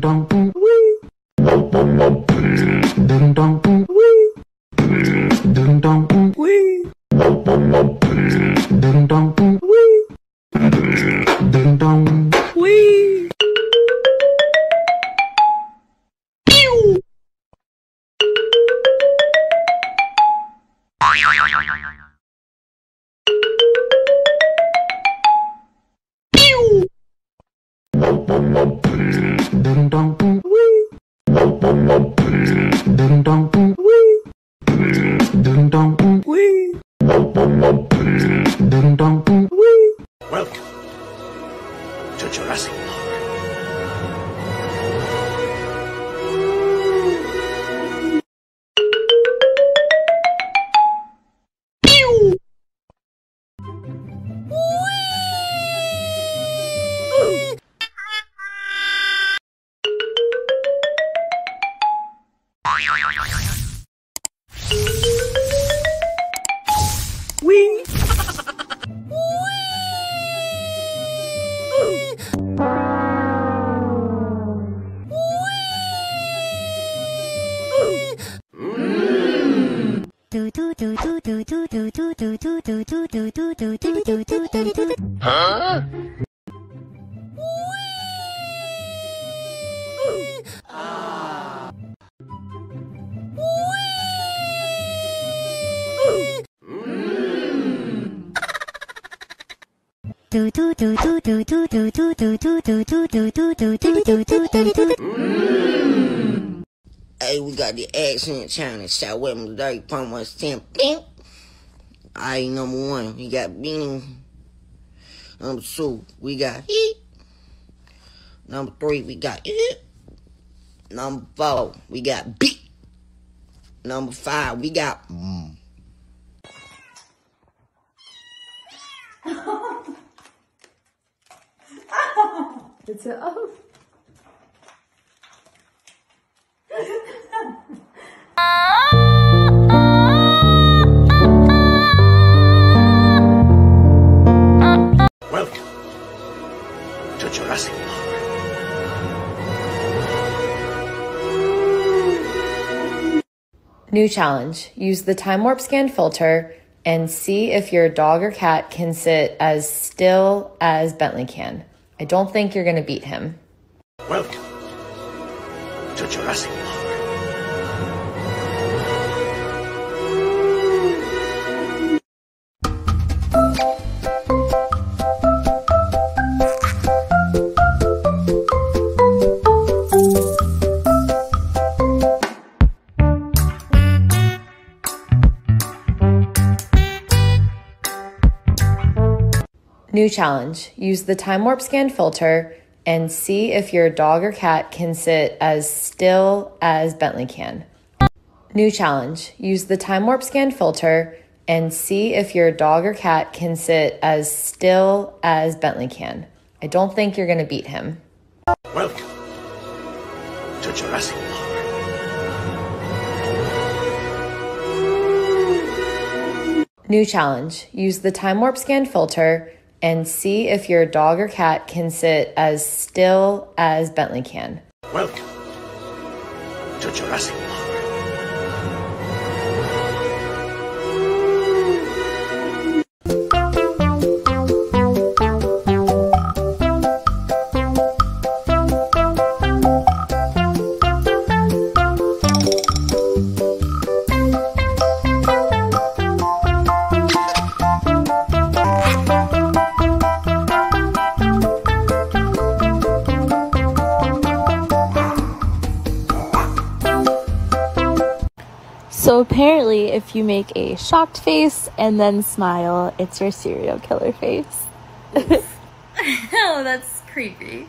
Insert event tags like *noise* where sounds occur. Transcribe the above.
dong boom. Ding 喂！喂！嘟嘟嘟嘟嘟嘟嘟嘟嘟嘟嘟嘟嘟嘟嘟嘟嘟嘟嘟。Hey, we got the accent challenge. Me today. Pump one ten. Alright, number one, we got Beanie. Number two, we got Heat. Number three, we got It. Number four, we got Beat. Number five, we got It's a oh. Welcome to Jurassic Park. New challenge. Use the time warp scan filter and see if your dog or cat can sit as still as Bentley can. I don't think you're going to beat him. Welcome to Jurassic Park. New challenge. Use the time warp scan filter and see if your dog or cat can sit as still as Bentley can. New challenge. Use the time warp scan filter and see if your dog or cat can sit as still as Bentley can. I don't think you're going to beat him. Welcome to Jurassic Park. New challenge. Use the time warp scan filter and see if your dog or cat can sit as still as Bentley can. Welcome to Jurassic Park. So apparently, if you make a shocked face and then smile, it's your serial killer face. *laughs* oh, that's creepy.